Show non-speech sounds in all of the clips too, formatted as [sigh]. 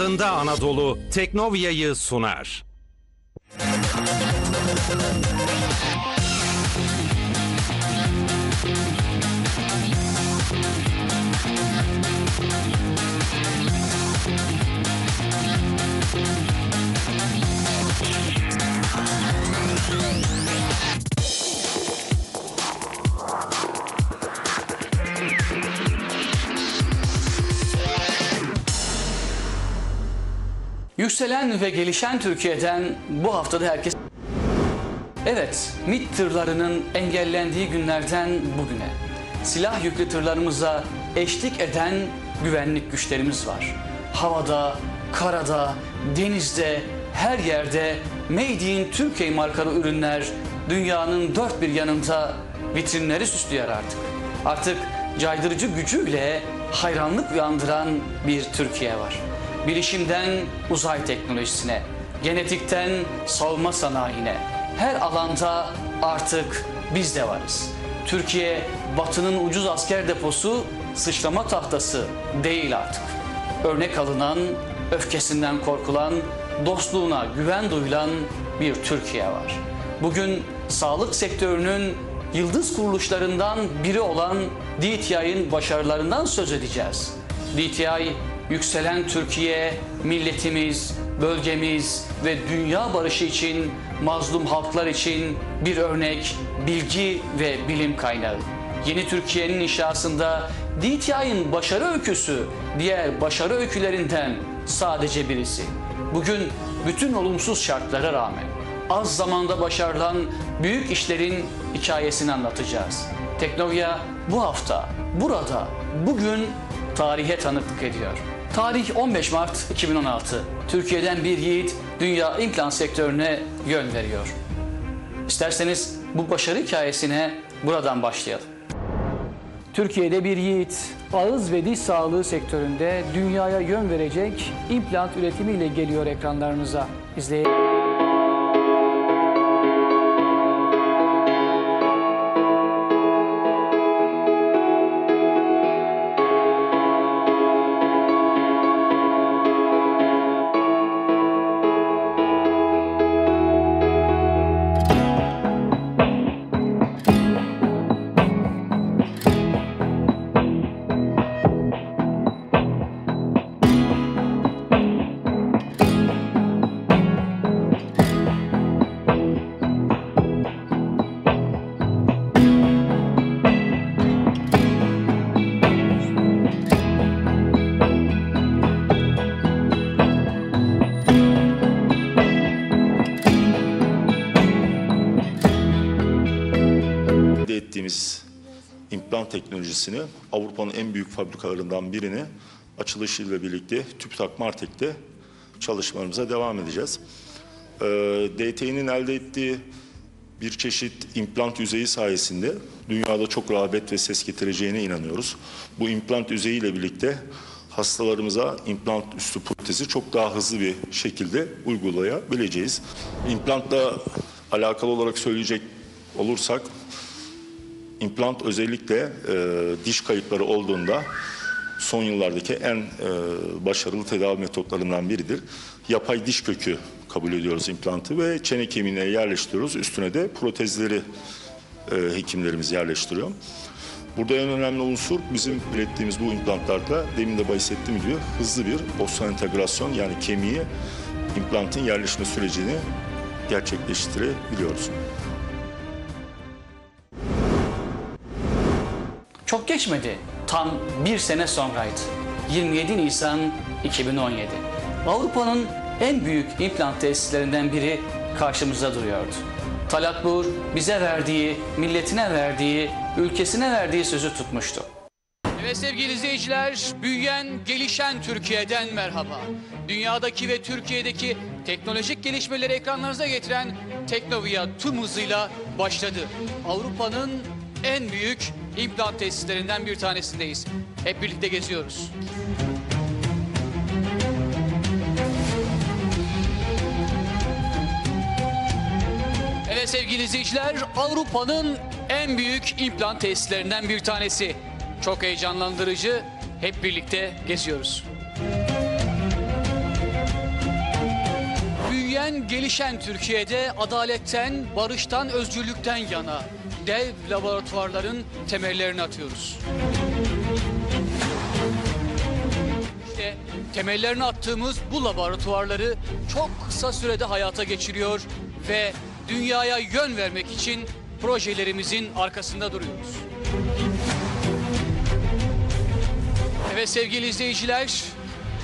Tadında Anadolu Teknoviya'yı sunar. Yükselen ve gelişen Türkiye'den bu haftada herkes... Evet, MİT tırlarının engellendiği günlerden bugüne silah yüklü tırlarımıza eşlik eden güvenlik güçlerimiz var. Havada, karada, denizde, her yerde Made in Türkiye markalı ürünler dünyanın dört bir yanında vitrinleri süslüyor artık. Artık caydırıcı gücüyle hayranlık uyandıran bir Türkiye var. Bilişimden uzay teknolojisine, genetikten savunma sanayine, her alanda artık biz de varız. Türkiye batının ucuz asker deposu, sıçrama tahtası değil artık. Örnek alınan, öfkesinden korkulan, dostluğuna güven duyulan bir Türkiye var. Bugün sağlık sektörünün yıldız kuruluşlarından biri olan DTI'nin başarılarından söz edeceğiz. DTI yükselen Türkiye, milletimiz, bölgemiz ve dünya barışı için, mazlum halklar için bir örnek, bilgi ve bilim kaynağı. Yeni Türkiye'nin inşasında DTI'nin başarı öyküsü diğer başarı öykülerinden sadece birisi. Bugün bütün olumsuz şartlara rağmen az zamanda başarılan büyük işlerin hikayesini anlatacağız. Teknovia bu hafta, burada, bugün tarihe tanıklık ediyor. Tarih 15 Mart 2016. Türkiye'den bir yiğit dünya implant sektörüne yön veriyor. İsterseniz bu başarı hikayesine buradan başlayalım. Türkiye'de bir yiğit ağız ve diş sağlığı sektöründe dünyaya yön verecek implant üretimiyle geliyor ekranlarınıza. İzleyelim. Teknolojisini Avrupa'nın en büyük fabrikalarından birini açılışıyla birlikte TÜBİTAK Martek'te çalışmalarımıza devam edeceğiz. Ee, DT'nin elde ettiği bir çeşit implant yüzeyi sayesinde dünyada çok rağbet ve ses getireceğine inanıyoruz. Bu implant yüzeyiyle birlikte hastalarımıza implant üstü protezi çok daha hızlı bir şekilde uygulayabileceğiz. İmplantla alakalı olarak söyleyecek olursak İmplant özellikle e, diş kayıpları olduğunda son yıllardaki en e, başarılı tedavi metotlarından biridir. Yapay diş kökü kabul ediyoruz implantı ve çene kemiğine yerleştiriyoruz. Üstüne de protezleri e, hekimlerimiz yerleştiriyor. Burada en önemli unsur bizim ürettiğimiz bu implantlarda demin de bahsettiğim gibi hızlı bir entegrasyon yani kemiğe implantın yerleşme sürecini gerçekleştirebiliyoruz. Çok geçmedi. Tam bir sene sonraydı. 27 Nisan 2017. Avrupa'nın en büyük implant tesislerinden biri karşımızda duruyordu. Talat Bur bize verdiği, milletine verdiği, ülkesine verdiği sözü tutmuştu. Evet sevgili izleyiciler, büyüyen, gelişen Türkiye'den merhaba. Dünyadaki ve Türkiye'deki teknolojik gelişmeleri ekranlarınıza getiren Teknovia tüm hızıyla başladı. Avrupa'nın en büyük implant tesislerinden bir tanesindeyiz. Hep birlikte geziyoruz. Evet sevgili izleyiciler, Avrupa'nın en büyük implant tesislerinden bir tanesi. Çok heyecanlandırıcı. Hep birlikte geziyoruz. Yeniden gelişen Türkiye'de adaletten, barıştan, özgürlükten yana dev laboratuvarların temellerini atıyoruz. İşte temellerini attığımız bu laboratuvarları çok kısa sürede hayata geçiriyor ve dünyaya yön vermek için projelerimizin arkasında duruyoruz. Evet sevgili izleyiciler,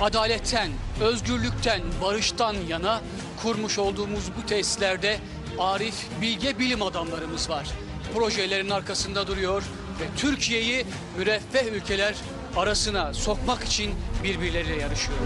adaletten, özgürlükten, barıştan yana kurmuş olduğumuz bu tesislerde Arif Bilge bilim adamlarımız var. Projelerin arkasında duruyor ve Türkiye'yi müreffeh ülkeler arasına sokmak için birbirleriyle yarışıyor.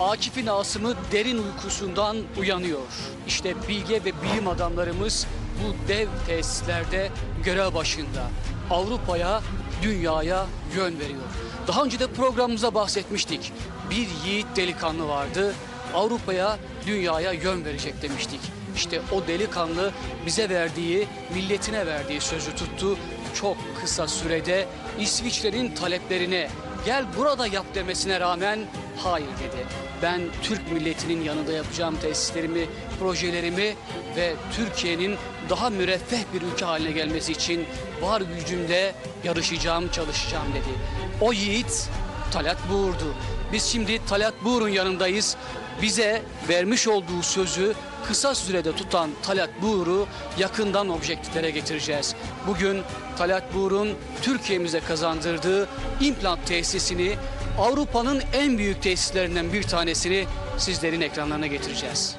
Akif'in Asım'ı derin uykusundan uyanıyor. İşte bilge ve bilim adamlarımız bu dev tesislerde görev başında. Avrupa'ya, dünyaya yön veriyor. Daha önce de programımıza bahsetmiştik. Bir yiğit delikanlı vardı. Avrupa'ya, dünyaya yön verecek demiştik. İşte o delikanlı bize verdiği, milletine verdiği sözü tuttu. Çok kısa sürede İsviçre'nin taleplerine gel burada yap demesine rağmen hayır dedi. Ben Türk milletinin yanında yapacağım tesislerimi, projelerimi ve Türkiye'nin daha müreffeh bir ülke haline gelmesi için var gücümle yarışacağım, çalışacağım dedi. O yiğit Talat Buğur'du. Biz şimdi Talat Buğur'un yanındayız. Bize vermiş olduğu sözü kısa sürede tutan Talat Buğur'u yakından objektiflere getireceğiz. Bugün Talat Buğur'un Türkiye'mize kazandırdığı implant tesisini Avrupa'nın en büyük tesislerinden bir tanesini sizlerin ekranlarına getireceğiz.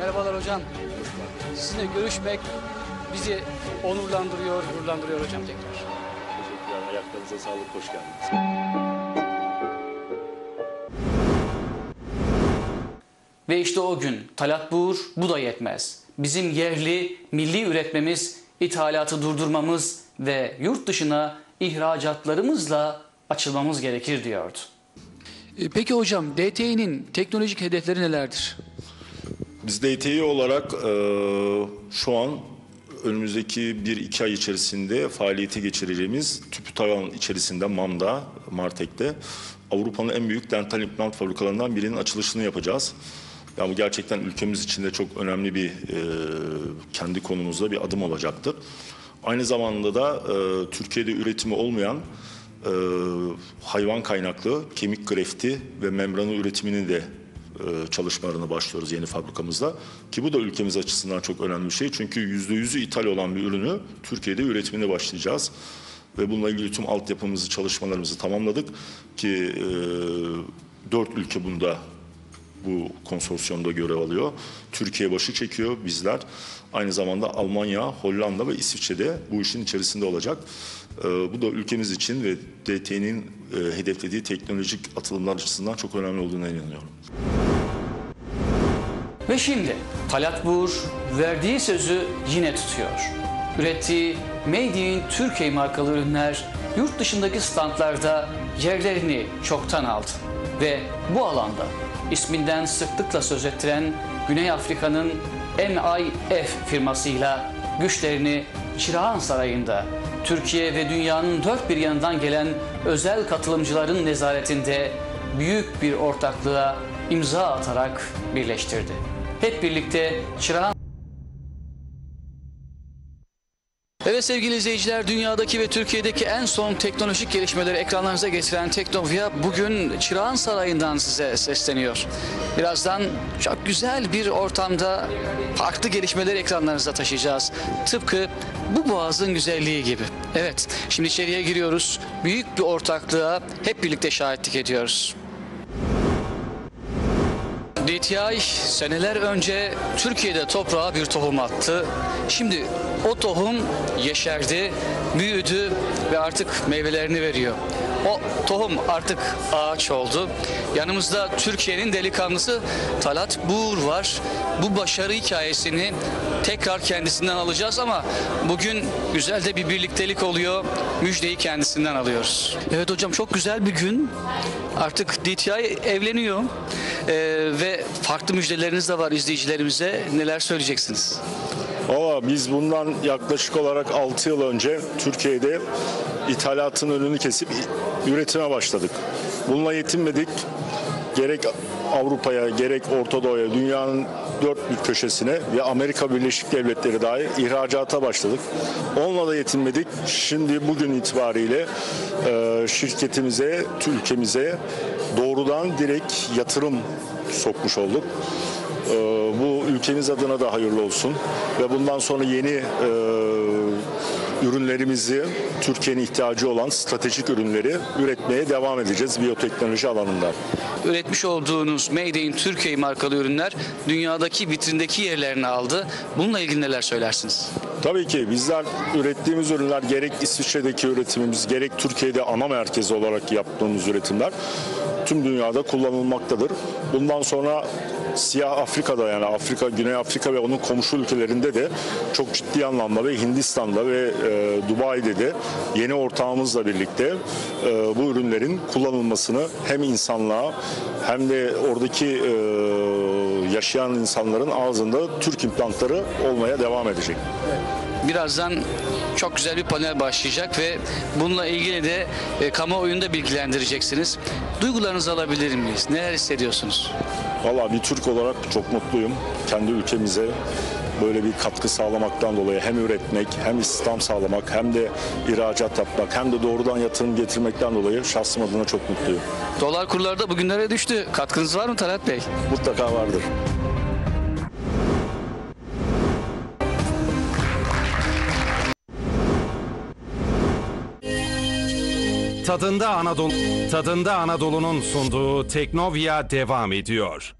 Merhabalar hocam. Sizinle görüşmek bizi onurlandırıyor, gururlandırıyor hocam tekrar. Ayaklarınıza sağlık. Hoş geldiniz. Ve işte o gün Talat Buğur bu da yetmez. Bizim yerli, milli üretmemiz, ithalatı durdurmamız ve yurt dışına ihracatlarımızla açılmamız gerekir diyordu. E, Peki hocam DTİ'nin teknolojik hedefleri nelerdir? Biz DTİ olarak e, şu an önümüzdeki 1-2 ay içerisinde faaliyete geçireceğimiz tüpü tavan içerisinde MAM'da, Martek'te Avrupa'nın en büyük dental implant fabrikalarından birinin açılışını yapacağız. Yani bu gerçekten ülkemiz için de çok önemli bir e, kendi konumuzda bir adım olacaktır. Aynı zamanda da e, Türkiye'de üretimi olmayan e, hayvan kaynaklı kemik grefti ve membranı üretimini de çalışmalarına başlıyoruz yeni fabrikamızda. Ki bu da ülkemiz açısından çok önemli bir şey. Çünkü yüzde yüzü ithal olan bir ürünü Türkiye'de üretimine başlayacağız. Ve bununla ilgili tüm altyapımızı, çalışmalarımızı tamamladık. Ki e, dört ülke bunda bu konsorsiyonda görev alıyor. Türkiye başı çekiyor bizler. Aynı zamanda Almanya, Hollanda ve İsviçre'de bu işin içerisinde olacak. Ee, bu da ülkemiz için ve DT'nin e, hedeflediği teknolojik atılımlar açısından çok önemli olduğuna inanıyorum. Ve şimdi Talat Buğur verdiği sözü yine tutuyor. Ürettiği Made in Türkiye markalı ürünler yurt dışındaki standlarda yerlerini çoktan aldı. Ve bu alanda isminden sıklıkla söz ettiren Güney Afrika'nın MIF firmasıyla güçlerini Çırağan Sarayı'nda Türkiye ve dünyanın dört bir yanından gelen özel katılımcıların nezaretinde büyük bir ortaklığa imza atarak birleştirdi. Hep birlikte Çırağan Evet sevgili izleyiciler dünyadaki ve Türkiye'deki en son teknolojik gelişmeleri ekranlarınıza getiren Teknovia bugün Çırağan Sarayı'ndan size sesleniyor. Birazdan çok güzel bir ortamda farklı gelişmeleri ekranlarınıza taşıyacağız. Tıpkı bu boğazın güzelliği gibi. Evet şimdi içeriye giriyoruz. Büyük bir ortaklığa hep birlikte şahitlik ediyoruz. DTI seneler önce Türkiye'de toprağa bir tohum attı. Şimdi o tohum yeşerdi, büyüdü ve artık meyvelerini veriyor. O tohum artık ağaç oldu. Yanımızda Türkiye'nin delikanlısı Talat Buğur var. Bu başarı hikayesini tekrar kendisinden alacağız ama bugün güzel de bir birliktelik oluyor. Müjdeyi kendisinden alıyoruz. Evet hocam çok güzel bir gün. Artık DTI evleniyor. Ee, ve farklı müjdeleriniz de var izleyicilerimize. Neler söyleyeceksiniz? Valla biz bundan yaklaşık olarak 6 yıl önce Türkiye'de ithalatın önünü kesip üretime başladık. Bununla yetinmedik. Gerek Avrupa'ya gerek Orta Doğu'ya dünyanın dört bir köşesine ve Amerika Birleşik Devletleri dahi ihracata başladık. Onunla da yetinmedik. Şimdi bugün itibariyle e, şirketimize, ülkemize doğrudan direkt yatırım sokmuş olduk. E, bu ülkemiz adına da hayırlı olsun ve bundan sonra yeni e, ürünlerimizi Türkiye'nin ihtiyacı olan stratejik ürünleri üretmeye devam edeceğiz biyoteknoloji alanında. Üretmiş olduğunuz Made in Türkiye markalı ürünler dünyadaki vitrindeki yerlerini aldı. Bununla ilgili neler söylersiniz? Tabii ki bizler ürettiğimiz ürünler gerek İsviçre'deki üretimimiz gerek Türkiye'de ana merkezi olarak yaptığımız üretimler tüm dünyada kullanılmaktadır. Bundan sonra Siyah Afrika'da yani Afrika, Güney Afrika ve onun komşu ülkelerinde de çok ciddi anlamda ve Hindistan'da ve e, Dubai'de de yeni ortağımızla birlikte e, bu ürünlerin kullanılmasını hem insanlığa hem de oradaki e, yaşayan insanların ağzında Türk implantları olmaya devam edecek. Birazdan çok güzel bir panel başlayacak ve bununla ilgili de e, kamuoyunda bilgilendireceksiniz. Duygularınızı alabilir miyiz? Neler hissediyorsunuz? Valla bir Türk olarak çok mutluyum. Kendi ülkemize böyle bir katkı sağlamaktan dolayı hem üretmek hem istihdam sağlamak hem de ihracat yapmak hem de doğrudan yatırım getirmekten dolayı şahsım adına çok mutluyum. Dolar kurları da bugünlere düştü. Katkınız var mı Talat Bey? Mutlaka vardır. Tadında Anadolu Tadında Anadolu'nun sunduğu Teknovya devam ediyor.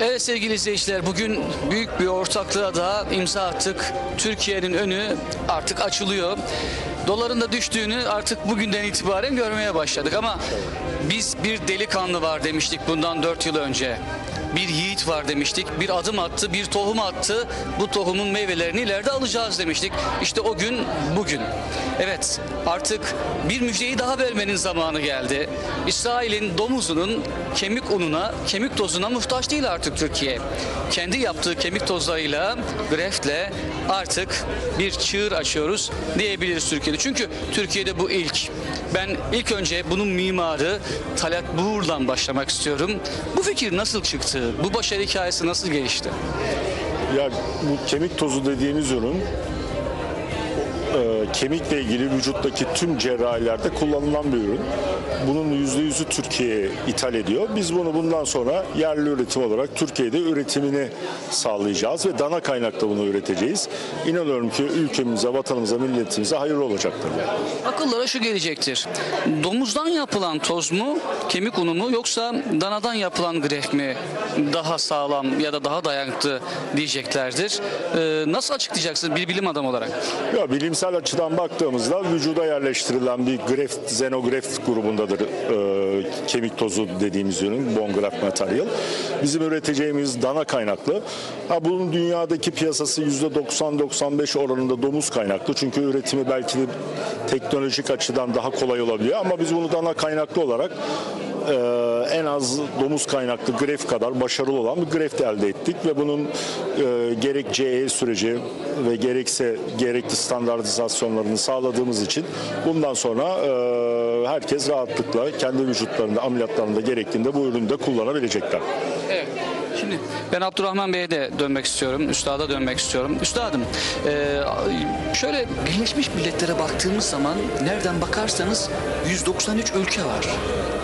Evet sevgili izleyiciler bugün büyük bir ortaklığa da imza attık. Türkiye'nin önü artık açılıyor. Doların da düştüğünü artık bugünden itibaren görmeye başladık ama biz bir delikanlı var demiştik bundan 4 yıl önce. Bir yiğit var demiştik. Bir adım attı, bir tohum attı. Bu tohumun meyvelerini ileride alacağız demiştik. İşte o gün bugün. Evet artık bir müjdeyi daha vermenin zamanı geldi. İsrail'in domuzunun kemik ununa, kemik tozuna muhtaç değil artık Türkiye. Kendi yaptığı kemik tozlarıyla, greftle artık bir çığır açıyoruz diyebiliriz Türkiye'de. Çünkü Türkiye'de bu ilk. Ben ilk önce bunun mimarı Talat Buğur'dan başlamak istiyorum. Bu fikir nasıl çıktı? Bu başarı hikayesi nasıl gelişti? Ya bu kemik tozu dediğimiz ürün e, kemikle ilgili vücuttaki tüm cerrahilerde kullanılan bir ürün. Bunun %100'ü Türkiye'ye ithal ediyor. Biz bunu bundan sonra yerli üretim olarak Türkiye'de üretimini sağlayacağız ve dana kaynakta bunu üreteceğiz. İnanıyorum ki ülkemize, vatanımıza, milletimize hayırlı olacaktır. Akıllara şu gelecektir. Domuzdan yapılan toz mu, kemik unu mu yoksa danadan yapılan gref mi daha sağlam ya da daha dayanıklı diyeceklerdir. Ee, nasıl açıklayacaksın bir bilim adamı olarak? Ya bilimsel açıdan baktığımızda vücuda yerleştirilen bir greft, xenogreft grubundadır e, kemik tozu dediğimiz ürün, bone graft material. Bizim üreteceğimiz dana kaynaklı. Ha, bunun dünyadaki piyasası %90-95 oranında domuz kaynaklı. Çünkü üretimi belki de teknolojik açıdan daha kolay olabiliyor ama biz bunu dana kaynaklı olarak e, en az domuz kaynaklı greft kadar başarılı olan bir greft elde ettik ve bunun e, gerek CE süreci ve gerekse gerekli standartizasyonlarını sağladığımız için bundan sonra e, herkes rahatlıkla kendi vücutlarında ameliyatlarında gerektiğinde bu ürünü de kullanabilecekler. Evet. Şimdi ben Abdurrahman Bey'e de dönmek istiyorum. Üstada dönmek istiyorum. Üstadım eee, şöyle Birleşmiş Milletler'e baktığımız zaman nereden bakarsanız 193 ülke var.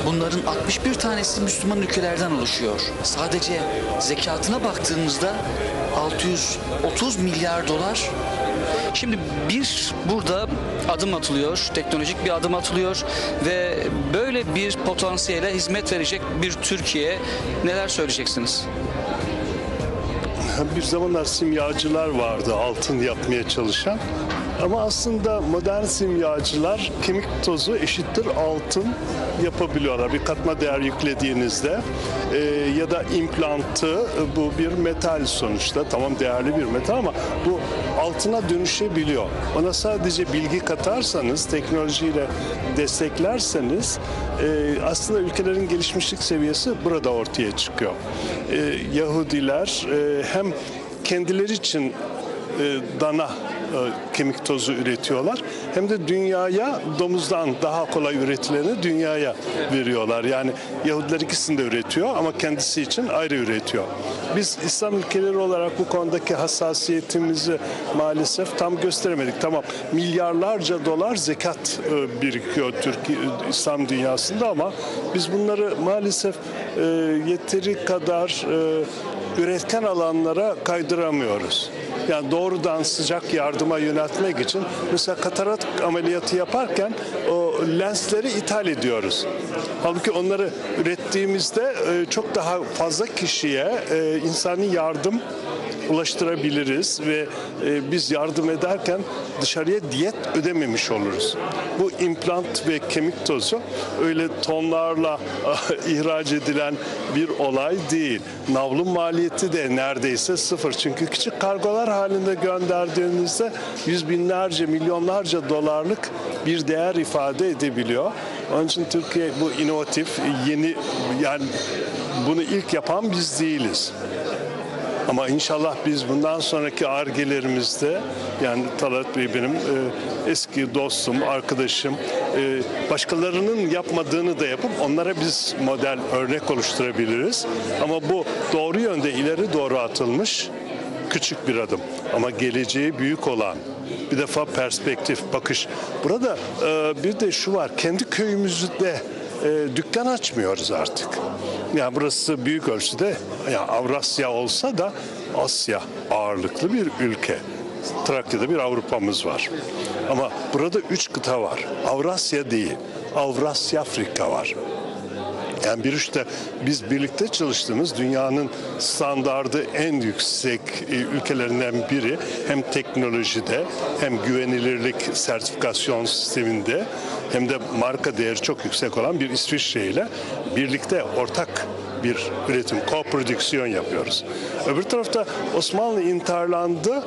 Bunların 61 tanesi Müslüman ülkelerden oluşuyor. Sadece zekatına baktığımızda 630 milyar dolar Şimdi bir burada adım atılıyor, teknolojik bir adım atılıyor ve böyle bir potansiyele hizmet verecek bir Türkiye neler söyleyeceksiniz? Bir zamanlar simyacılar vardı altın yapmaya çalışan. Ama aslında modern simyacılar kemik tozu eşittir altın yapabiliyorlar. Bir katma değer yüklediğinizde e, ya da implantı e, bu bir metal sonuçta. Tamam değerli bir metal ama bu altına dönüşebiliyor. Ona sadece bilgi katarsanız, teknolojiyle desteklerseniz e, aslında ülkelerin gelişmişlik seviyesi burada ortaya çıkıyor. E, Yahudiler e, hem kendileri için e, dana kemik tozu üretiyorlar hem de dünyaya domuzdan daha kolay üretileni dünyaya veriyorlar. Yani Yahudiler ikisini de üretiyor ama kendisi için ayrı üretiyor. Biz İslam ülkeleri olarak bu konudaki hassasiyetimizi maalesef tam gösteremedik. Tamam milyarlarca dolar zekat e, birikiyor Türkiye İslam dünyasında ama biz bunları maalesef e, yeteri kadar e, üretken alanlara kaydıramıyoruz. Yani doğrudan sıcak yardıma yöneltmek için mesela katarat ameliyatı yaparken o lensleri ithal ediyoruz. Halbuki onları ürettiğimizde e, çok daha fazla kişiye e, insani yardım ulaştırabiliriz ve e, biz yardım ederken dışarıya diyet ödememiş oluruz. Bu implant ve kemik tozu öyle tonlarla [laughs] ihraç edilen bir olay değil. Navlun maliyeti de neredeyse sıfır. Çünkü küçük kargolar halinde gönderdiğinizde yüz binlerce, milyonlarca dolarlık bir değer ifade edebiliyor. Onun için Türkiye bu inovatif, yeni yani bunu ilk yapan biz değiliz. Ama inşallah biz bundan sonraki argelerimizde yani Talat Bey benim e, eski dostum, arkadaşım e, başkalarının yapmadığını da yapıp onlara biz model örnek oluşturabiliriz. Ama bu doğru yönde ileri doğru atılmış küçük bir adım ama geleceği büyük olan bir defa perspektif, bakış. Burada e, bir de şu var, kendi köyümüzde e, dükkan açmıyoruz artık. Yani burası büyük ölçüde yani Avrasya olsa da Asya ağırlıklı bir ülke. Trakya'da bir Avrupa'mız var. Ama burada üç kıta var. Avrasya değil, Avrasya Afrika var. Yani bir işte biz birlikte çalıştığımız dünyanın standardı en yüksek e, ülkelerinden biri hem teknolojide hem güvenilirlik sertifikasyon sisteminde hem de marka değeri çok yüksek olan bir İsviçre ile birlikte ortak bir üretim, koprodüksiyon yapıyoruz. Öbür tarafta Osmanlı intiharlandı.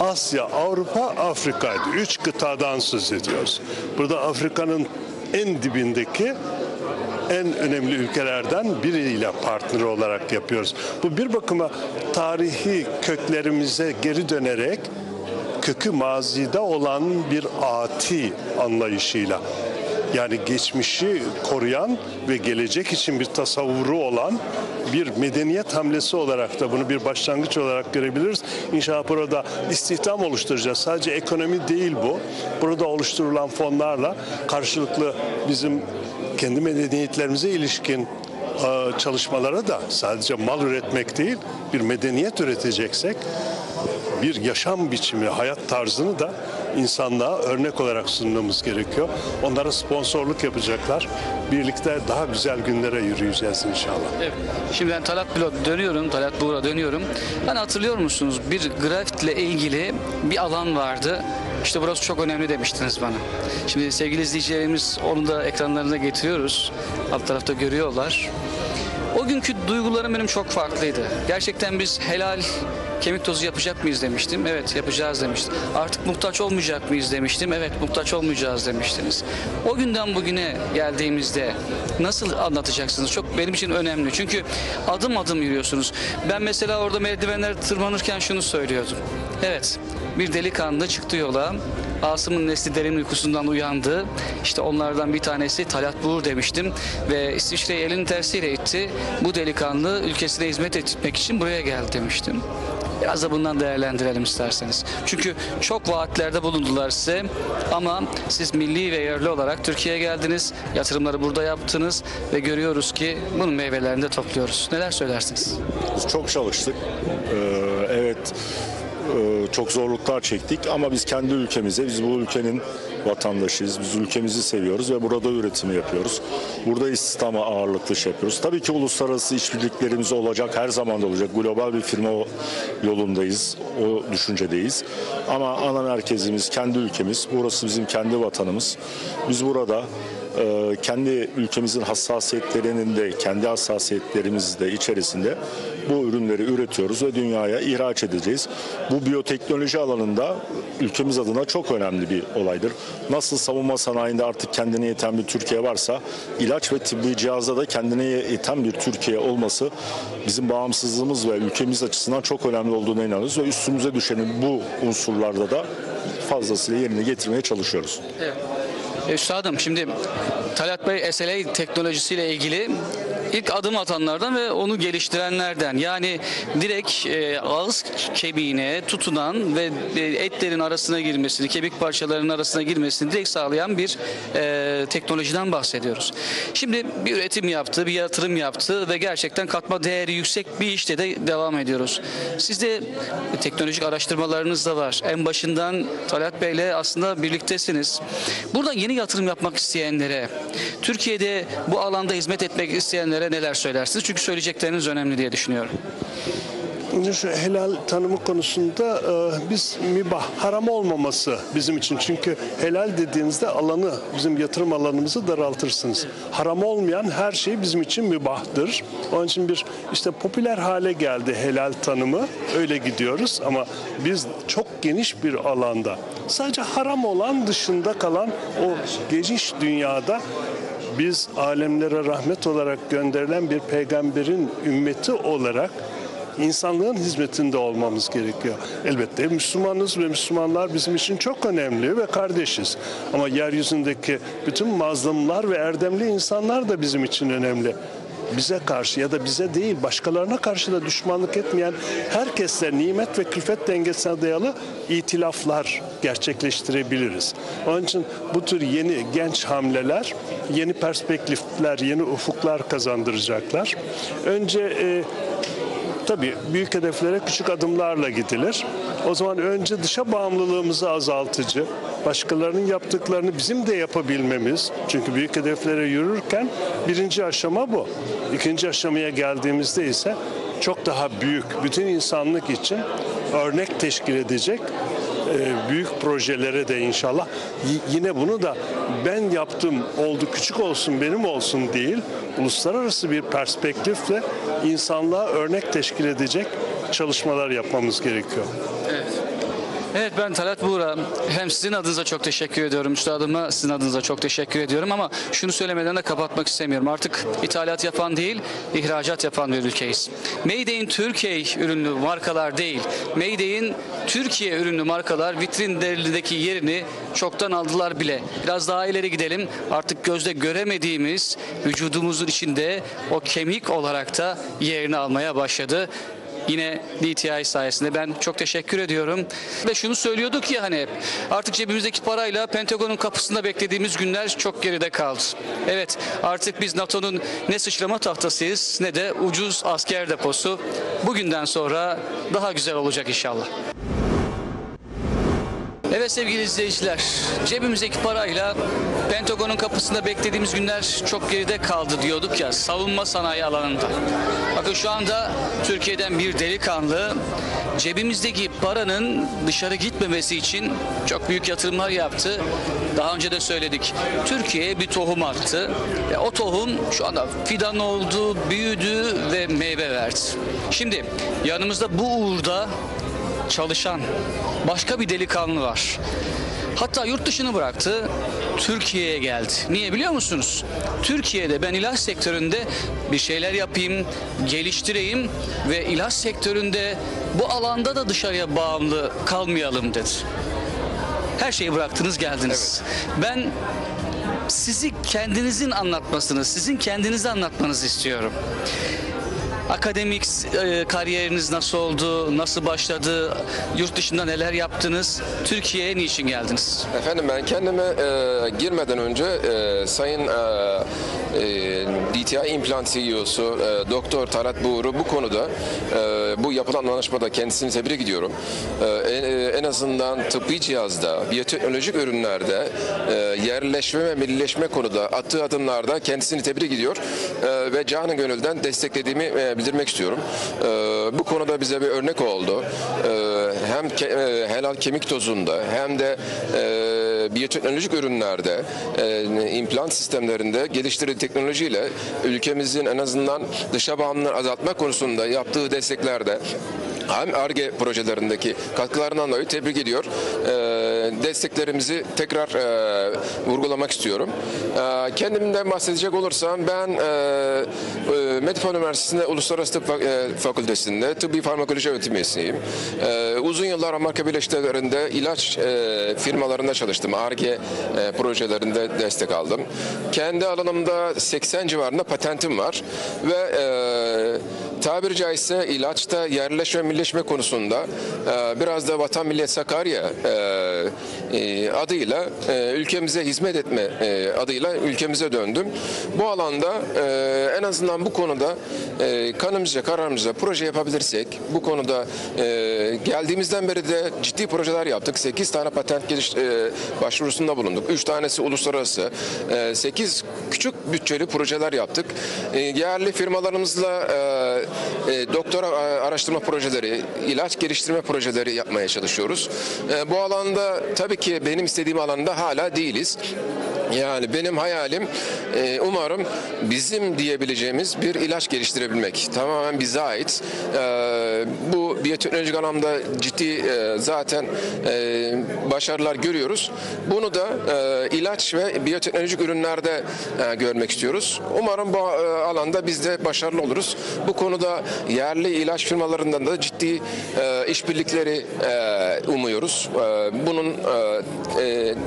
Asya, Avrupa, Afrika'ydı. Üç kıtadan söz ediyoruz. Burada Afrika'nın en dibindeki en önemli ülkelerden biriyle partner olarak yapıyoruz. Bu bir bakıma tarihi köklerimize geri dönerek kökü mazide olan bir ati anlayışıyla yani geçmişi koruyan ve gelecek için bir tasavvuru olan bir medeniyet hamlesi olarak da bunu bir başlangıç olarak görebiliriz. İnşallah burada istihdam oluşturacağız. Sadece ekonomi değil bu. Burada oluşturulan fonlarla karşılıklı bizim kendi medeniyetlerimize ilişkin e, çalışmalara da sadece mal üretmek değil, bir medeniyet üreteceksek bir yaşam biçimi, hayat tarzını da insanlığa örnek olarak sunmamız gerekiyor. Onlara sponsorluk yapacaklar. Birlikte daha güzel günlere yürüyeceğiz inşallah. Evet. Şimdi ben Talat Pilot dönüyorum, Talat Buğra dönüyorum. Ben hatırlıyor musunuz bir grafitle ilgili bir alan vardı. İşte burası çok önemli demiştiniz bana. Şimdi sevgili izleyicilerimiz onu da ekranlarına getiriyoruz. Alt tarafta görüyorlar. O günkü duygularım benim çok farklıydı. Gerçekten biz helal kemik tozu yapacak mıyız demiştim. Evet yapacağız demiştim. Artık muhtaç olmayacak mıyız demiştim. Evet muhtaç olmayacağız demiştiniz. O günden bugüne geldiğimizde nasıl anlatacaksınız? Çok benim için önemli. Çünkü adım adım yürüyorsunuz. Ben mesela orada merdivenler tırmanırken şunu söylüyordum. Evet bir delikanlı çıktı yola. Asım'ın nesli derin uykusundan uyandı. İşte onlardan bir tanesi Talat Buğur demiştim. Ve İsviçre'yi elinin tersiyle itti. Bu delikanlı ülkesine hizmet etmek için buraya geldi demiştim. Biraz da bundan değerlendirelim isterseniz. Çünkü çok vaatlerde bulundular size ama siz milli ve yerli olarak Türkiye'ye geldiniz. Yatırımları burada yaptınız ve görüyoruz ki bunun meyvelerini de topluyoruz. Neler söylersiniz? Çok çalıştık. Ee, evet çok zorluklar çektik ama biz kendi ülkemize, biz bu ülkenin vatandaşıyız. Biz ülkemizi seviyoruz ve burada üretimi yapıyoruz. Burada istihdama ağırlıklı şey yapıyoruz. Tabii ki uluslararası işbirliklerimiz olacak, her zaman da olacak. Global bir firma yolundayız, o düşüncedeyiz. Ama ana merkezimiz kendi ülkemiz, burası bizim kendi vatanımız. Biz burada e, kendi ülkemizin hassasiyetlerinin de kendi hassasiyetlerimiz de içerisinde bu ürünleri üretiyoruz ve dünyaya ihraç edeceğiz. Bu biyoteknoloji alanında ülkemiz adına çok önemli bir olaydır. Nasıl savunma sanayinde artık kendine yeten bir Türkiye varsa ilaç ve tıbbi cihazda da kendine yeten bir Türkiye olması bizim bağımsızlığımız ve ülkemiz açısından çok önemli olduğuna inanıyoruz ve üstümüze düşenin bu unsurlarda da fazlasıyla yerine getirmeye çalışıyoruz. E, Üstadım şimdi Talat Bey SLA teknolojisiyle ilgili ilk adım atanlardan ve onu geliştirenlerden. Yani direkt e, ağız kemiğine tutunan ve e, etlerin arasına girmesini, kemik parçalarının arasına girmesini direkt sağlayan bir e, teknolojiden bahsediyoruz. Şimdi bir üretim yaptı, bir yatırım yaptı ve gerçekten katma değeri yüksek bir işte de devam ediyoruz. Siz de teknolojik araştırmalarınız da var. En başından Talat Bey'le aslında birliktesiniz. Burada yeni yatırım yapmak isteyenlere, Türkiye'de bu alanda hizmet etmek isteyenlere neler söylersiniz? Çünkü söyleyecekleriniz önemli diye düşünüyorum. Şu helal tanımı konusunda e, biz mübah, haram olmaması bizim için. Çünkü helal dediğinizde alanı, bizim yatırım alanımızı daraltırsınız. Haram olmayan her şey bizim için mübahtır. Onun için bir işte popüler hale geldi helal tanımı. Öyle gidiyoruz ama biz çok geniş bir alanda sadece haram olan dışında kalan o geniş dünyada biz alemlere rahmet olarak gönderilen bir peygamberin ümmeti olarak insanlığın hizmetinde olmamız gerekiyor. Elbette Müslümanız ve Müslümanlar bizim için çok önemli ve kardeşiz. Ama yeryüzündeki bütün mazlumlar ve erdemli insanlar da bizim için önemli. Bize karşı ya da bize değil başkalarına karşı da düşmanlık etmeyen herkesle nimet ve külfet dengesine dayalı itilaflar gerçekleştirebiliriz. Onun için bu tür yeni genç hamleler, yeni perspektifler, yeni ufuklar kazandıracaklar. Önce e, Tabii büyük hedeflere küçük adımlarla gidilir. O zaman önce dışa bağımlılığımızı azaltıcı, başkalarının yaptıklarını bizim de yapabilmemiz. Çünkü büyük hedeflere yürürken birinci aşama bu. İkinci aşamaya geldiğimizde ise çok daha büyük, bütün insanlık için örnek teşkil edecek e, büyük projelere de inşallah yine bunu da ben yaptım oldu küçük olsun benim olsun değil uluslararası bir perspektifle insanlığa örnek teşkil edecek çalışmalar yapmamız gerekiyor. Evet ben Talat Buğra. Hem sizin adınıza çok teşekkür ediyorum. Üstadıma sizin adınıza çok teşekkür ediyorum ama şunu söylemeden de kapatmak istemiyorum. Artık ithalat yapan değil, ihracat yapan bir ülkeyiz. Made in Türkiye ürünlü markalar değil, Made in Türkiye ürünlü markalar vitrinlerindeki yerini çoktan aldılar bile. Biraz daha ileri gidelim. Artık gözde göremediğimiz vücudumuzun içinde o kemik olarak da yerini almaya başladı. Yine DTI sayesinde ben çok teşekkür ediyorum. Ve şunu söylüyorduk ya hani artık cebimizdeki parayla Pentagon'un kapısında beklediğimiz günler çok geride kaldı. Evet artık biz NATO'nun ne sıçrama tahtasıyız ne de ucuz asker deposu. Bugünden sonra daha güzel olacak inşallah. Evet sevgili izleyiciler, cebimizdeki parayla Pentagon'un kapısında beklediğimiz günler çok geride kaldı diyorduk ya savunma sanayi alanında. Bakın şu anda Türkiye'den bir delikanlı cebimizdeki paranın dışarı gitmemesi için çok büyük yatırımlar yaptı. Daha önce de söyledik. Türkiye'ye bir tohum attı. Ve o tohum şu anda fidan oldu, büyüdü ve meyve verdi. Şimdi yanımızda bu uğurda çalışan başka bir delikanlı var. Hatta yurt dışını bıraktı, Türkiye'ye geldi. Niye biliyor musunuz? Türkiye'de ben ilaç sektöründe bir şeyler yapayım, geliştireyim ve ilaç sektöründe bu alanda da dışarıya bağımlı kalmayalım dedi. Her şeyi bıraktınız geldiniz. Ben sizi kendinizin anlatmasını, sizin kendinizi anlatmanızı istiyorum. Akademik e, kariyeriniz nasıl oldu? Nasıl başladı? Yurt dışında neler yaptınız? Türkiye'ye niçin geldiniz? Efendim ben kendime e, girmeden önce e, Sayın e, e, DTI implant CEO'su e, Doktor Talat Buğur'u bu konuda e, bu yapılan anlaşmada kendisini tebrik ediyorum. E, en, e, en azından tıbbi cihazda, biyoteknolojik ürünlerde e, yerleşme ve millileşme konuda attığı adımlarda kendisini tebrik ediyor e, ve canı gönülden desteklediğimi e, bildirmek istiyorum. E, bu konuda bize bir örnek oldu. E, hem ke- e, helal kemik tozunda hem de e, biyoteknolojik ürünlerde, e, implant sistemlerinde geliştirdiği teknolojiyle ülkemizin en azından dışa bağımlılığı azaltma konusunda yaptığı desteklerde hem ARGE projelerindeki katkılarından dolayı tebrik ediyor. E, desteklerimizi tekrar e, vurgulamak istiyorum. E, kendimden bahsedecek olursam ben e, e, Medipol Üniversitesi'nde Uluslararası Tıp e, Fakültesi'nde tıbbi farmakoloji öğretim. E, uzun yıllar Amerika Birleşik Devletleri'nde ilaç e, firmalarında çalıştım. ARGE e, projelerinde destek aldım. Kendi alanımda 80 civarında patentim var ve e, tabiri caizse ilaçta yerleşme millileşme konusunda e, biraz da Vatan Millet Sakarya e, e, adıyla e, ülkemize hizmet etme e, adıyla ülkemize döndüm. Bu alanda e, en azından bu konuda e, kanımızca kararımızca proje yapabilirsek bu konuda e, geldiğimizden beri de ciddi projeler yaptık. 8 tane patent geliş, e, başvurusunda bulunduk. 3 tanesi uluslararası. E, 8 küçük bütçeli projeler yaptık. E, yerli firmalarımızla e, e, doktora e, araştırma projeleri, ilaç geliştirme projeleri yapmaya çalışıyoruz. E, bu alanda tabii ki benim istediğim alanda hala değiliz. Yani benim hayalim e, umarım bizim diyebileceğimiz bir ilaç geliştirebilmek. Tamamen bize ait. E, bu biyoteknolojik anlamda ciddi e, zaten başarılar görüyoruz. Bunu da ilaç ve biyoteknolojik ürünlerde görmek istiyoruz. Umarım bu alanda biz de başarılı oluruz. Bu konuda yerli ilaç firmalarından da ciddi işbirlikleri umuyoruz. Bunun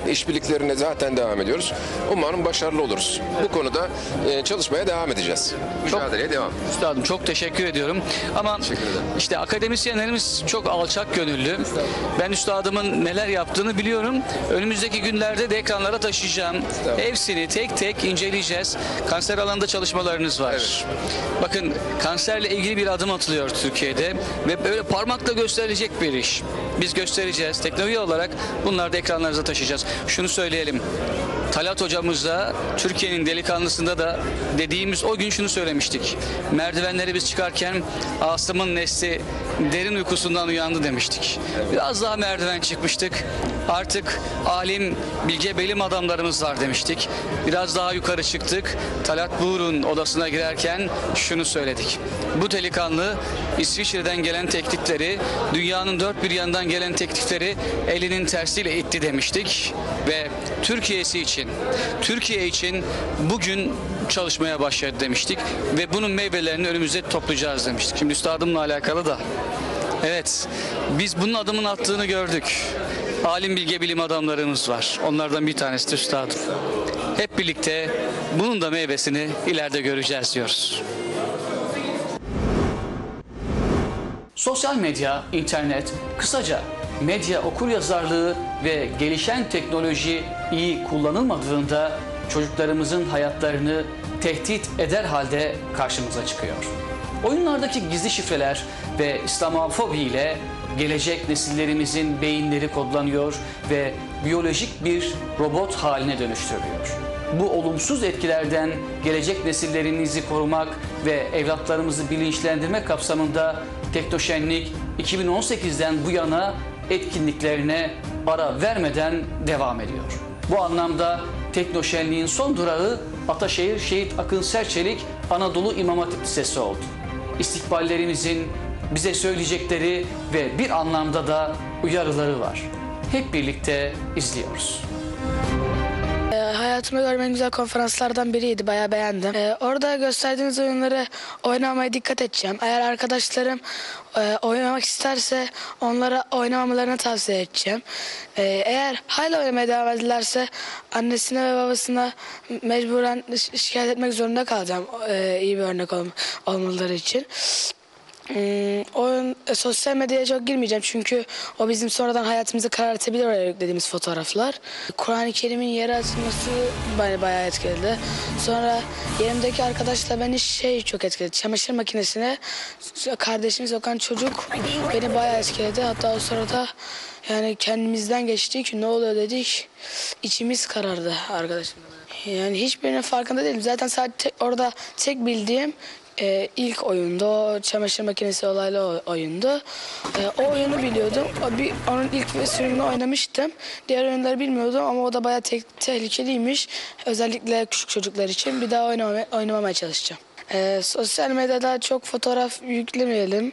işbirliklerine zaten devam ediyoruz. Umarım başarılı oluruz. Bu konuda e, çalışmaya devam edeceğiz. Mücadeleye devam. Üstadım çok teşekkür ediyorum. Ama Teşekkür ederim. işte akademisyenlerimiz çok alçak gönüllü. Ben üstadımın neler yaptığını biliyorum. Önümüzdeki günlerde de ekranlara taşıyacağım. Hepsini tek tek inceleyeceğiz. Kanser alanında çalışmalarınız var. Bakın kanserle ilgili bir adım atılıyor Türkiye'de ve böyle parmakla gösterilecek bir iş. Biz göstereceğiz. Teknoloji olarak bunları da ekranlarınıza taşıyacağız. Şunu söyleyelim. Talat hocamızla Türkiye'nin delikanlısında da dediğimiz o gün şunu söylemiştik. Merdivenleri biz çıkarken Asım'ın nesli derin uykusundan uyandı demiştik. Biraz daha merdiven çıkmıştık. Artık alim, bilge bilim adamlarımız var demiştik. Biraz daha yukarı çıktık. Talat Buğur'un odasına girerken şunu söyledik. Bu delikanlı İsviçre'den gelen teklifleri, dünyanın dört bir yanından gelen teklifleri elinin tersiyle itti demiştik. Ve Türkiye'si için, Türkiye için bugün çalışmaya başladı demiştik. Ve bunun meyvelerini önümüzde toplayacağız demiştik. Şimdi üstadımla alakalı da Evet, biz bunun adımını attığını gördük. Alim bilge bilim adamlarımız var. Onlardan bir tanesi de üstadım. Hep birlikte bunun da meyvesini ileride göreceğiz diyoruz. Sosyal medya, internet, kısaca medya okuryazarlığı ve gelişen teknoloji iyi kullanılmadığında çocuklarımızın hayatlarını tehdit eder halde karşımıza çıkıyor. Oyunlardaki gizli şifreler ve İslamofobi ile gelecek nesillerimizin beyinleri kodlanıyor ve biyolojik bir robot haline dönüştürülüyor. Bu olumsuz etkilerden gelecek nesillerimizi korumak ve evlatlarımızı bilinçlendirmek kapsamında Teknoşenlik 2018'den bu yana etkinliklerine ara vermeden devam ediyor. Bu anlamda Teknoşenliğin son durağı Ataşehir Şehit Akın Serçelik Anadolu İmam Hatip Lisesi oldu. İstikballerimizin bize söyleyecekleri ve bir anlamda da uyarıları var. Hep birlikte izliyoruz. Ee, Hayatımda gördüğüm en güzel konferanslardan biriydi. Bayağı beğendim. Ee, orada gösterdiğiniz oyunları oynamaya dikkat edeceğim. Eğer arkadaşlarım e, oynamak isterse onlara oynamamalarını tavsiye edeceğim. Ee, eğer hala oynamaya devam ederlerse annesine ve babasına mecburen şi- şikayet etmek zorunda kalacağım. e, iyi bir örnek ol- olmaları için. Hmm, oyun, e, sosyal medyaya çok girmeyeceğim çünkü o bizim sonradan hayatımızı karartabilir oraya yüklediğimiz fotoğraflar. Kur'an-ı Kerim'in yere atılması beni bayağı etkiledi. Sonra yanımdaki arkadaşla beni şey çok etkiledi. Çamaşır makinesine kardeşimi sokan çocuk beni bayağı etkiledi. Hatta o sırada yani kendimizden geçtik. Ne oluyor dedik. İçimiz karardı arkadaşımla. Yani hiçbirinin farkında değilim. Zaten sadece tek- orada tek bildiğim e, ilk oyundu. O çamaşır makinesi olaylı oyundu. E, o oyunu biliyordum. O bir, onun ilk sürümünü oynamıştım. Diğer oyunları bilmiyordum ama o da bayağı te- tehlikeliymiş. Özellikle küçük çocuklar için. Bir daha oynamamaya, oynamamaya çalışacağım. E, sosyal medyada çok fotoğraf yüklemeyelim.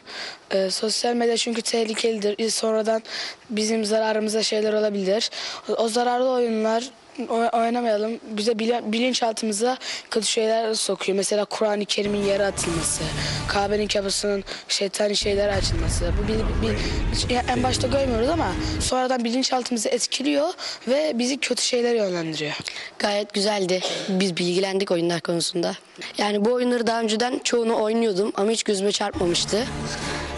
E, sosyal medya çünkü tehlikelidir. Sonradan bizim zararımıza şeyler olabilir. O, o zararlı oyunlar oynamayalım. Bize bilinçaltımıza kötü şeyler sokuyor. Mesela Kur'an-ı Kerim'in yere atılması, Kabe'nin kapısının şeytani şeyler açılması. Bu bir- ya en başta görmüyoruz ama sonradan bilinçaltımızı etkiliyor ve bizi kötü şeyler yönlendiriyor. Gayet güzeldi. Biz bilgilendik oyunlar konusunda. Yani bu oyunları daha önceden çoğunu oynuyordum ama hiç gözüme çarpmamıştı.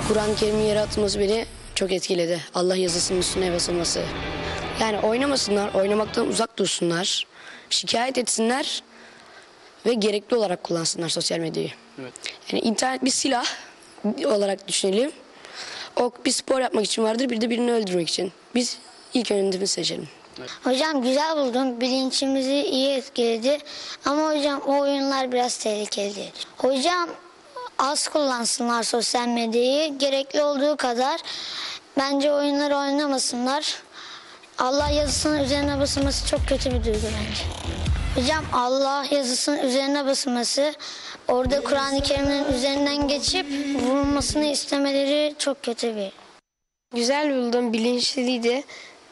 Kur'an-ı Kerim'in yere atılması beni çok etkiledi. Allah yazısının üstüne basılması. Yani oynamasınlar, oynamaktan uzak dursunlar. Şikayet etsinler ve gerekli olarak kullansınlar sosyal medyayı. Yani internet bir silah olarak düşünelim. O bir spor yapmak için vardır, bir de birini öldürmek için. Biz ilk önümüzü seçelim. Hocam güzel buldum. Bilinçimizi iyi etkiledi. Ama hocam o oyunlar biraz tehlikeli. Hocam az kullansınlar sosyal medyayı. Gerekli olduğu kadar bence oyunları oynamasınlar. Allah yazısının üzerine basılması çok kötü bir duygu bence. Hocam Allah yazısının üzerine basılması, orada Kur'an-ı Kerim'in üzerinden geçip vurulmasını istemeleri çok kötü bir Güzel buldum, bilinçliydi.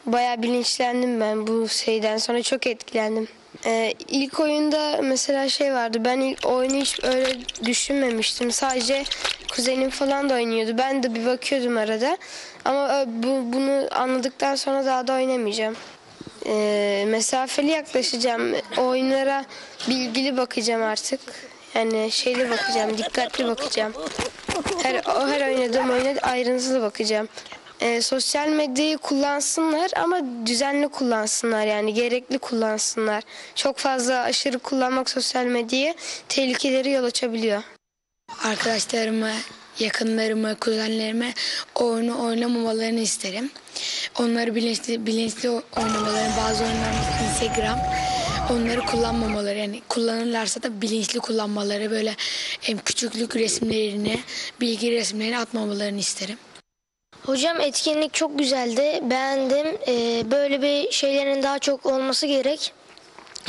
Bayağı bilinçlendim ben bu şeyden sonra çok etkilendim. Ee, ilk oyunda mesela şey vardı ben ilk oyunu hiç öyle düşünmemiştim. Sadece kuzenim falan da oynuyordu. Ben de bir bakıyordum arada. Ama ö- bu, bunu anladıktan sonra daha da oynamayacağım. Ee, mesafeli yaklaşacağım. Oyunlara bilgili bakacağım artık. Yani şeyli bakacağım, dikkatli bakacağım. Her, o her oynadığım oyuna ayrıntılı bakacağım. Ee, sosyal medyayı kullansınlar ama düzenli kullansınlar yani gerekli kullansınlar. Çok fazla aşırı kullanmak sosyal medyayı tehlikeleri yol açabiliyor. Arkadaşlarıma, yakınlarıma, kuzenlerime oyunu oynamamalarını isterim. Onları bilinçli, bilinçli oynamalarını, bazı oyunlarımız Instagram, onları kullanmamaları yani kullanırlarsa da bilinçli kullanmaları böyle em, küçüklük resimlerini, bilgi resimlerini atmamalarını isterim. Hocam etkinlik çok güzeldi. Beğendim. Ee, böyle bir şeylerin daha çok olması gerek.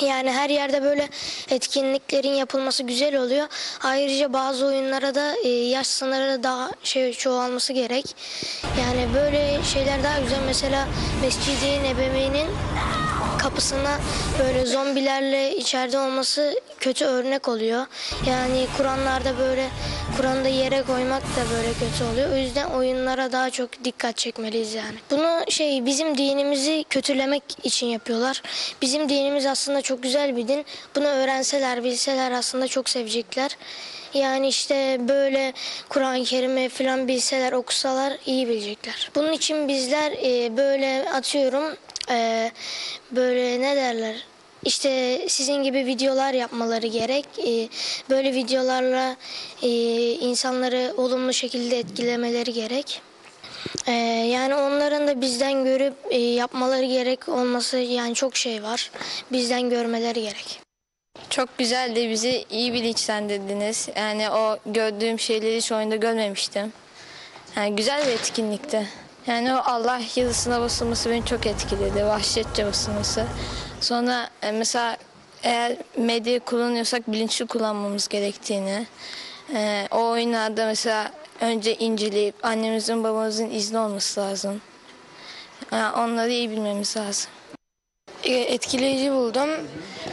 Yani her yerde böyle etkinliklerin yapılması güzel oluyor. Ayrıca bazı oyunlara da e, yaş sınırı daha şey çoğalması gerek. Yani böyle şeyler daha güzel. Mesela Mescid-i Nebevi'nin kapısına böyle zombilerle içeride olması kötü örnek oluyor. Yani Kur'anlarda böyle Kur'an'da yere koymak da böyle kötü oluyor. O yüzden oyunlara daha çok dikkat çekmeliyiz yani. Bunu şey bizim dinimizi kötülemek için yapıyorlar. Bizim dinimiz aslında çok güzel bir din. Bunu öğrenseler, bilseler aslında çok sevecekler. Yani işte böyle Kur'an-ı Kerim'i falan bilseler, okusalar iyi bilecekler. Bunun için bizler e, böyle atıyorum e, böyle ne derler işte sizin gibi videolar yapmaları gerek. E, böyle videolarla e, insanları olumlu şekilde etkilemeleri gerek. E, yani onların da bizden görüp e, yapmaları gerek olması yani çok şey var. Bizden görmeleri gerek. Çok güzeldi. Bizi iyi bilinçlendirdiniz. Yani o gördüğüm şeyleri hiç oyunda görmemiştim. Yani güzel bir etkinlikti. Yani o Allah yazısına basılması beni çok etkiledi. Vahşetçe basılması. Sonra e, mesela eğer medyayı kullanıyorsak bilinçli kullanmamız gerektiğini. e, o oyunlarda mesela önce inceleyip annemizin babamızın izni olması lazım. Yani onları iyi bilmemiz lazım. E, etkileyici buldum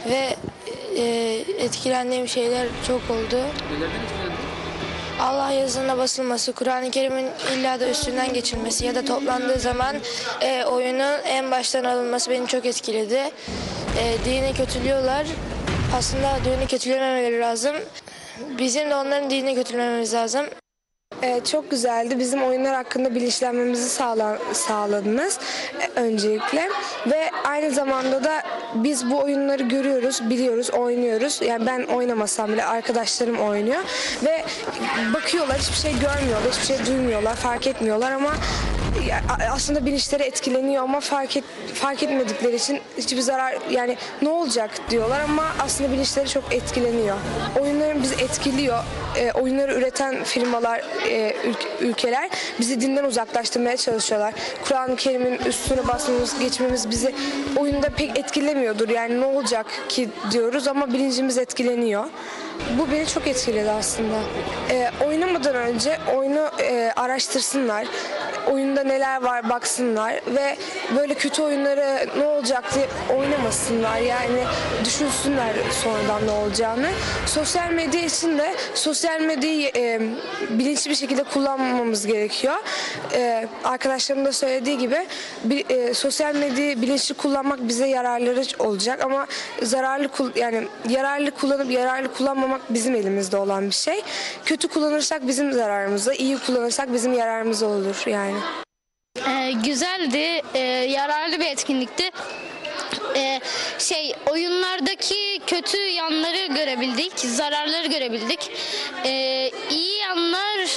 ve e, etkilendiğim şeyler çok oldu. Allah yazısına basılması, Kur'an-ı Kerim'in illa da üstünden geçilmesi ya da toplandığı zaman e, oyunun en baştan alınması beni çok etkiledi. E, dini kötülüyorlar. Aslında dini kötülememeleri lazım. Bizim de onların dinini kötülememiz lazım. Ee, çok güzeldi. Bizim oyunlar hakkında bilinçlenmemizi sağla, sağladınız e, öncelikle. Ve aynı zamanda da biz bu oyunları görüyoruz, biliyoruz, oynuyoruz. Yani ben oynamasam bile arkadaşlarım oynuyor. Ve bakıyorlar, hiçbir şey görmüyorlar, hiçbir şey duymuyorlar, fark etmiyorlar ama aslında bilinçleri etkileniyor ama fark et, fark etmedikleri için hiçbir zarar yani ne olacak diyorlar ama aslında bilinçleri çok etkileniyor. Oyunların bizi etkiliyor. E, oyunları üreten firmalar, e, ülk- ülkeler bizi dinden uzaklaştırmaya çalışıyorlar. Kur'an-ı Kerim'in üstüne basmamız, geçmemiz bizi oyunda pek etkilemiyordur. Yani ne olacak ki diyoruz ama bilincimiz etkileniyor. Bu beni çok etkiledi aslında. E, oynamadan önce oyunu e, araştırsınlar oyunda neler var baksınlar ve böyle kötü oyunları ne olacak diye oynamasınlar yani düşünsünler sonradan ne olacağını. Sosyal medya için de sosyal medyayı e, bilinçli bir şekilde kullanmamız gerekiyor. E, arkadaşlarım da söylediği gibi bir, e, sosyal medyayı bilinçli kullanmak bize yararları olacak ama zararlı yani yararlı kullanıp yararlı kullanmamak bizim elimizde olan bir şey. Kötü kullanırsak bizim zararımıza, iyi kullanırsak bizim yararımıza olur yani. Ee, güzeldi, ee, yararlı bir etkinlikti. Ee, şey oyunlardaki kötü yanları görebildik, zararları görebildik. Ee, iyi yanlar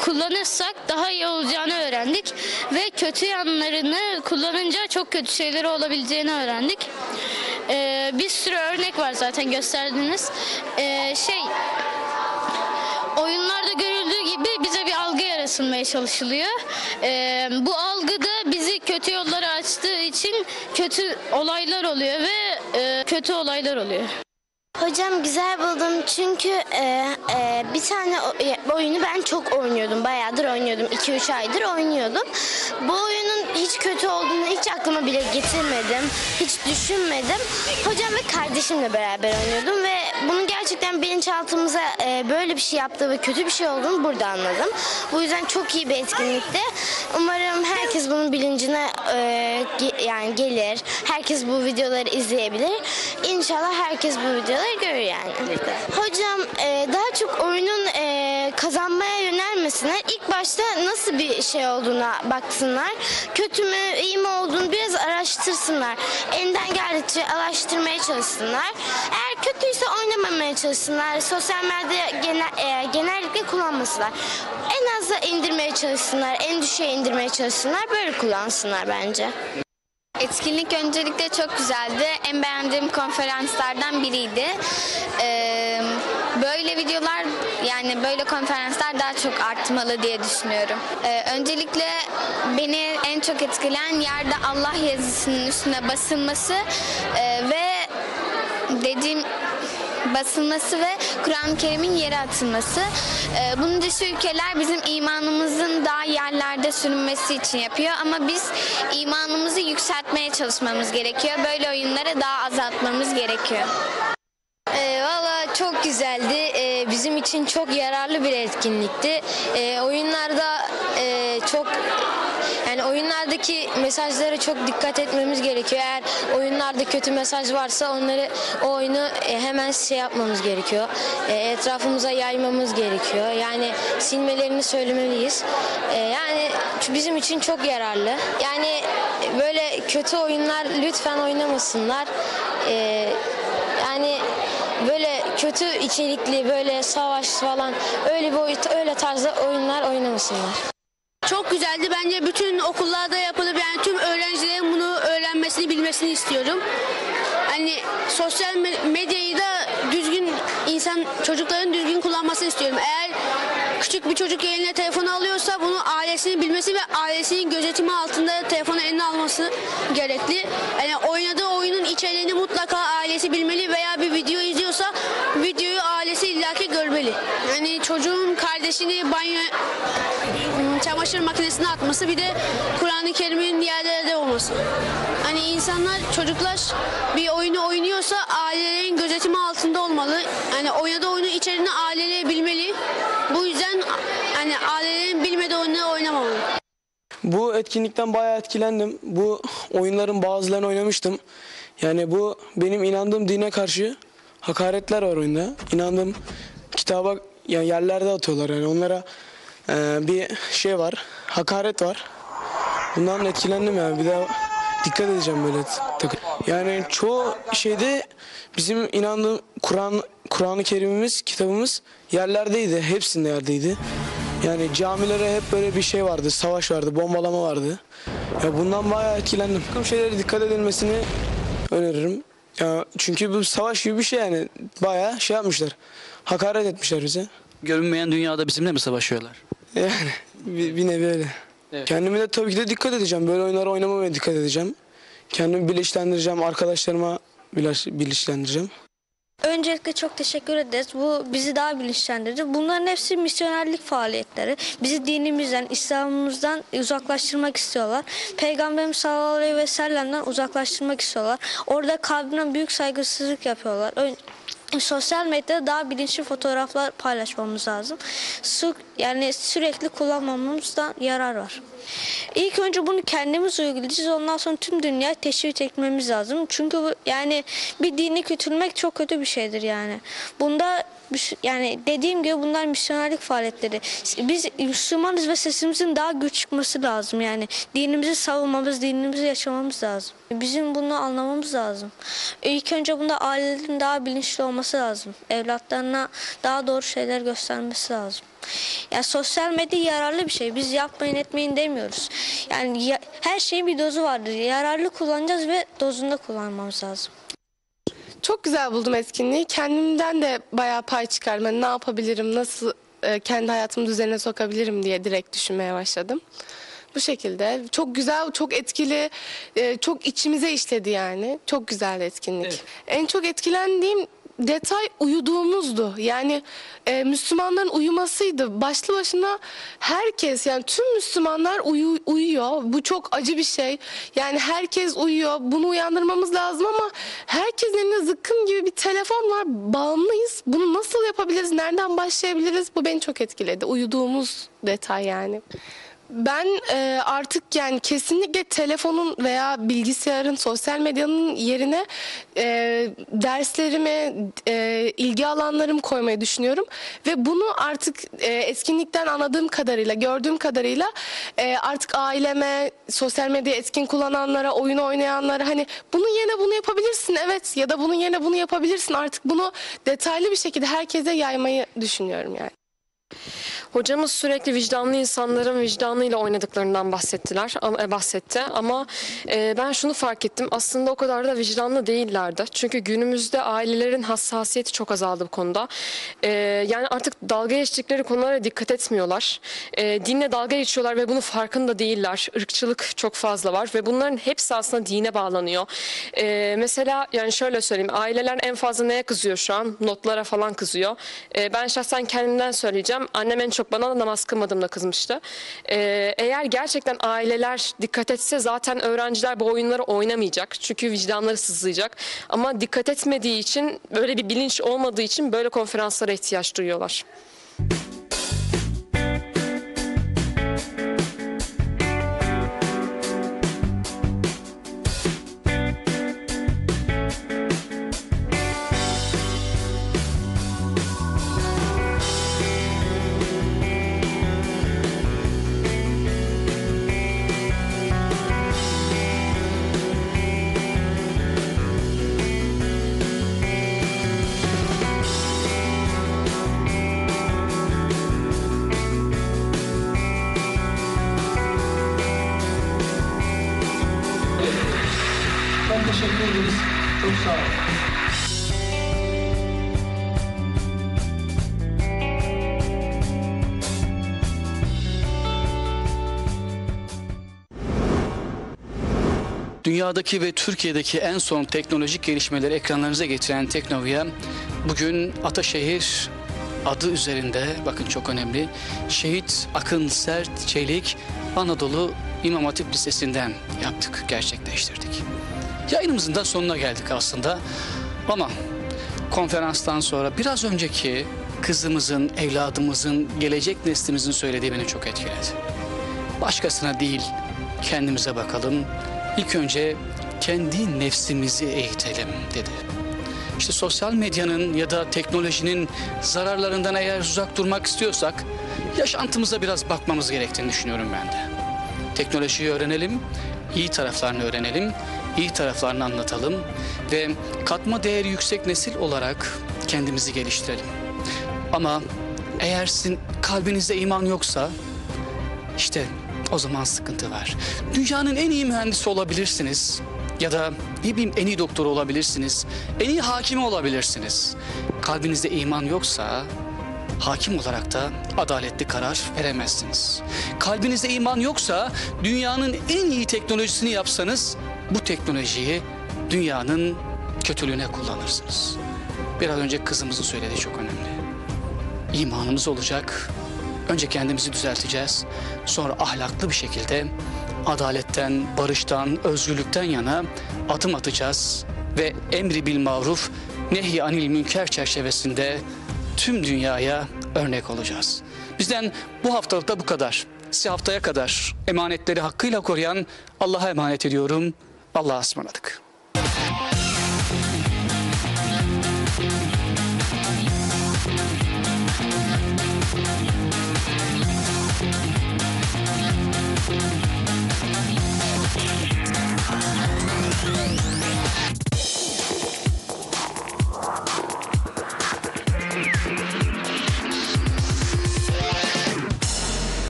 kullanırsak daha iyi olacağını öğrendik ve kötü yanlarını kullanınca çok kötü şeyleri olabileceğini öğrendik. Ee, bir sürü örnek var zaten gösterdiniz. Ee, şey yaratılmaya çalışılıyor. Ee, bu algı da bizi kötü yollara açtığı için kötü olaylar oluyor ve e, kötü olaylar oluyor. Hocam güzel buldum çünkü e, e, bir tane e, oyunu ben çok oynuyordum. Bayağıdır oynuyordum. 2-3 aydır oynuyordum. Bu oyunun hiç kötü olduğunu hiç aklıma bile getirmedim. Hiç düşünmedim. Hocam ve kardeşimle beraber oynuyordum ve bunun gerçekten bilinçaltımıza e, böyle bir şey yaptığı ve kötü bir şey olduğunu burada anladım. Bu yüzden çok iyi bir etkinlikti. Umarım herkes bunun bilincine e, yani gelir. Herkes bu videoları izleyebilir. İnşallah herkes bu videoları görür yani. Hocam e, daha çok oyunun e, kazanmaya yönelmesinler. İlk başta nasıl bir şey olduğuna baksınlar. Kötü mü iyi mi olduğunu biraz araştırsınlar. Elinden geldikçe araştırmaya çalışsınlar. Eğer kötüyse oynamamaya çalışsınlar. Sosyal medya genel, e, genellikle kullanmasınlar. En aza indirmeye çalışsınlar. En düşüğe indirmeye çalışsınlar. Böyle kullansınlar bence. Etkinlik öncelikle çok güzeldi. En beğendiğim konferanslardan biriydi. Ee, böyle videolar yani böyle konferanslar daha çok artmalı diye düşünüyorum. Ee, öncelikle beni en çok etkileyen yerde Allah yazısının üstüne basılması e, ve dediğim basılması ve Kur'an-ı Kerim'in yere atılması. Ee, bunu dışı ülkeler bizim imanımızın daha yerlerde sürünmesi için yapıyor ama biz imanımızı yükseltmeye çalışmamız gerekiyor. Böyle oyunları daha azaltmamız gerekiyor. Ee, Valla çok güzeldi. Ee, bizim için çok yararlı bir etkinlikti. Ee, oyunlarda e, çok yani oyunlardaki mesajlara çok dikkat etmemiz gerekiyor. Eğer oyunlarda kötü mesaj varsa onları o oyunu e, hemen şey yapmamız gerekiyor. E, etrafımıza yaymamız gerekiyor. Yani silmelerini söylemeliyiz. E, yani bizim için çok yararlı. Yani böyle kötü oyunlar lütfen oynamasınlar. Kötü içerikli böyle savaş falan öyle bir oyun, öyle tarzda oyunlar oynamasınlar. Çok güzeldi. Bence bütün okullarda yapılıp yani tüm öğrencilerin bunu öğrenmesini, bilmesini istiyorum. Hani sosyal me- medyayı da düzgün insan çocukların düzgün kullanmasını istiyorum. Eğer küçük bir çocuk eline telefonu alıyorsa bunu ailesinin bilmesi ve ailesinin gözetimi altında telefonu eline alması gerekli. Yani oynadığı oyunun içeriğini mutlaka ailesi bilmeli veya çocuğun kardeşini banyo çamaşır makinesine atması bir de Kur'an-ı Kerim'in yerlerde olması. Hani insanlar çocuklar bir oyunu oynuyorsa ailelerin gözetimi altında olmalı. Hani oynadığı oyunun içeriğini aileleri bilmeli. Bu yüzden hani ailelerin bilmediği oyunları oynamamalı. Bu etkinlikten bayağı etkilendim. Bu oyunların bazılarını oynamıştım. Yani bu benim inandığım dine karşı hakaretler var oyunda. İnandığım kitaba yani yerlerde atıyorlar yani onlara Ee, bir şey var, hakaret var. Bundan etkilendim yani. Bir daha dikkat edeceğim böyle. Yani çoğu şeyde bizim inandığım Kur'an Kur'an-ı Kerim'imiz, kitabımız yerlerdeydi. Hepsinde yerdeydi. Yani camilere hep böyle bir şey vardı, savaş vardı, bombalama vardı. Ya bundan bayağı etkilendim. Bu şeylere dikkat edilmesini öneririm. Ya çünkü bu savaş gibi bir şey yani. Bayağı şey yapmışlar. Hakaret etmişler bize. Görünmeyen dünyada bizimle mi savaşıyorlar? Yani bir, bir nevi öyle. Kendime de tabii ki de dikkat edeceğim. Böyle oyunları oynamamaya dikkat edeceğim. Kendimi bilinçlendireceğim. Arkadaşlarıma bilinç- bilinçlendireceğim. Öncelikle çok teşekkür ederiz. Bu bizi daha bilinçlendirdi. Bunların hepsi misyonerlik faaliyetleri. Bizi dinimizden, İslam'ımızdan uzaklaştırmak istiyorlar. Peygamberimiz sallallahu aleyhi ve sellem'den uzaklaştırmak istiyorlar. Orada kalbine büyük saygısızlık yapıyorlar. Sosyal medyada daha bilinçli fotoğraflar paylaşmamız lazım. Su, yani sürekli kullanmamızda yarar var. İlk önce bunu kendimiz uygulayacağız. Ondan sonra tüm dünyayı teşvik etmemiz lazım. Çünkü bu, yani bir dini kötülmek çok kötü bir şeydir yani. Bunda yani dediğim gibi bunlar misyonerlik faaliyetleri. Biz Müslümanız ve sesimizin daha güç çıkması lazım yani. Dinimizi savunmamız, dinimizi yaşamamız lazım. Bizim bunu anlamamız lazım. İlk önce bunda ailelerin daha bilinçli olması lazım. Evlatlarına daha doğru şeyler göstermesi lazım. Yani sosyal medya yararlı bir şey. Biz yapmayın etmeyin demiyoruz. Yani ya- her şeyin bir dozu vardır. Yararlı kullanacağız ve dozunda kullanmamız lazım. Çok güzel buldum etkinliği. Kendimden de bayağı pay çıkardım. Hani ne yapabilirim, nasıl e, kendi hayatımı düzenine sokabilirim diye direkt düşünmeye başladım. Bu şekilde. Çok güzel, çok etkili, e, çok içimize işledi yani. Çok güzel etkinlik. En çok etkilendiğim detay uyuduğumuzdu. Yani e, Müslümanların uyumasıydı. Başlı başına herkes yani tüm Müslümanlar uyu- uyuyor. Bu çok acı bir şey. Yani herkes uyuyor. Bunu uyandırmamız lazım ama herkesin elinde zıkkım gibi bir telefon var. Bağımlıyız. Bunu nasıl yapabiliriz? Nereden başlayabiliriz? Bu beni çok etkiledi. Uyuduğumuz detay yani. Ben e, artık yani kesinlikle telefonun veya bilgisayarın, sosyal medyanın yerine e, derslerime, e, ilgi alanlarımı koymayı düşünüyorum. Ve bunu artık e, etkinlikten anladığım kadarıyla, gördüğüm kadarıyla e, artık aileme, sosyal medya etkin kullananlara, oyun oynayanlara hani bunun yerine bunu yapabilirsin evet ya da bunun yerine bunu yapabilirsin. Artık bunu detaylı bir şekilde herkese yaymayı düşünüyorum yani. Hocamız sürekli vicdanlı insanların vicdanıyla oynadıklarından bahsettiler, e, bahsetti. Ama e, ben şunu fark ettim. Aslında o kadar da vicdanlı değillerdi. Çünkü günümüzde ailelerin hassasiyeti çok azaldı bu konuda. E, yani artık dalga geçtikleri konulara dikkat etmiyorlar. Dinle dalga geçiyorlar ve bunun farkında değiller. Irkçılık çok fazla var ve bunların hepsi aslında dine bağlanıyor. Mesela yani şöyle söyleyeyim. Aileler en fazla neye kızıyor şu an? Notlara falan kızıyor. Ben şahsen kendimden söyleyeceğim. Annem en çok bana namaz kılmadığımda kızmıştı. Ee, eğer gerçekten aileler dikkat etse zaten öğrenciler bu oyunları oynamayacak. Çünkü vicdanları sızlayacak. Ama dikkat etmediği için böyle bir bilinç olmadığı için böyle konferanslara ihtiyaç duyuyorlar. Dünyadaki ve Türkiye'deki en son teknolojik gelişmeleri ekranlarınıza getiren Teknovia bugün Ataşehir adı üzerinde bakın çok önemli Şehit Akın Sert Çelik Anadolu İmam Hatip Lisesi'nden yaptık, gerçekleştirdik. Yayınımızın da sonuna geldik aslında ama konferanstan sonra biraz önceki kızımızın, evladımızın, gelecek neslimizin söylediği beni çok etkiledi. Başkasına değil, kendimize bakalım. İlk önce kendi nefsimizi eğitelim dedi. İşte sosyal medyanın ya da teknolojinin zararlarından eğer uzak durmak istiyorsak yaşantımıza biraz bakmamız gerektiğini düşünüyorum ben de. Teknolojiyi öğrenelim, iyi taraflarını öğrenelim, iyi taraflarını anlatalım ve katma değeri yüksek nesil olarak kendimizi geliştirelim. Ama eğer sizin kalbinizde iman yoksa işte o zaman sıkıntı var. Dünyanın en iyi mühendisi olabilirsiniz ya da ne bileyim en iyi doktoru olabilirsiniz, en iyi hakimi olabilirsiniz. Kalbinizde iman yoksa hakim olarak da adaletli karar veremezsiniz. Kalbinizde iman yoksa dünyanın en iyi teknolojisini yapsanız bu teknolojiyi dünyanın kötülüğüne kullanırsınız. Biraz önce kızımızın söylediği çok önemli. İmanımız olacak. Önce kendimizi düzelteceğiz. Sonra ahlaklı bir şekilde adaletten, barıştan, özgürlükten yana adım atacağız ve emri bil maruf, nehy anil münker çerçevesinde tüm dünyaya örnek olacağız. Bizden bu haftalıkta bu kadar. Size haftaya kadar emanetleri hakkıyla koruyan Allah'a emanet ediyorum. Allah'a ısmarladık.